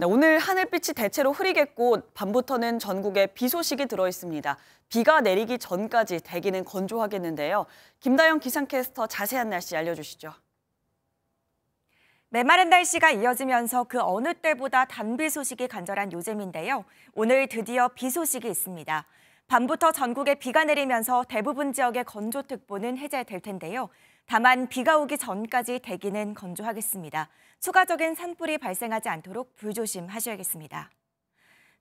네, 오늘 하늘빛이 대체로 흐리겠고 밤부터는 전국에 비 소식이 들어 있습니다. 비가 내리기 전까지 대기는 건조하겠는데요. 김다영 기상캐스터 자세한 날씨 알려주시죠. 메마른 날씨가 이어지면서 그 어느 때보다 단비 소식이 간절한 요즘인데요. 오늘 드디어 비 소식이 있습니다. 밤부터 전국에 비가 내리면서 대부분 지역의 건조특보는 해제될 텐데요. 다만 비가 오기 전까지 대기는 건조하겠습니다. 추가적인 산불이 발생하지 않도록 불조심하셔야겠습니다.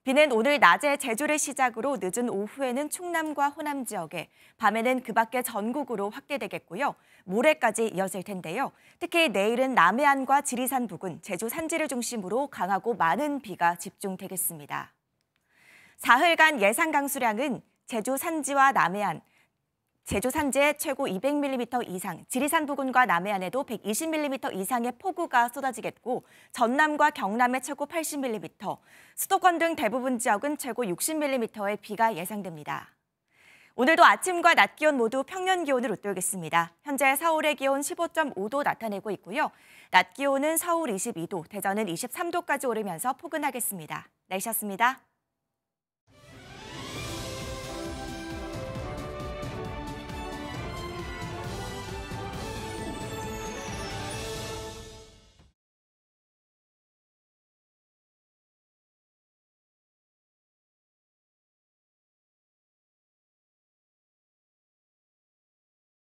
비는 오늘 낮에 제주를 시작으로 늦은 오후에는 충남과 호남 지역에, 밤에는 그 밖에 전국으로 확대되겠고요. 모레까지 이어질 텐데요. 특히 내일은 남해안과 지리산 부근, 제주 산지를 중심으로 강하고 많은 비가 집중되겠습니다. 사흘간 예상 강수량은 제주 산지와 남해안, 제주 산지에 최고 200mm 이상, 지리산 부근과 남해안에도 120mm 이상의 폭우가 쏟아지겠고 전남과 경남에 최고 80mm, 수도권 등 대부분 지역은 최고 60mm의 비가 예상됩니다. 오늘도 아침과 낮 기온 모두 평년 기온을 웃돌겠습니다. 현재 서울의 기온 15.5도 나타내고 있고요. 낮 기온은 서울 22도, 대전은 23도까지 오르면서 포근하겠습니다. 날씨였습니다.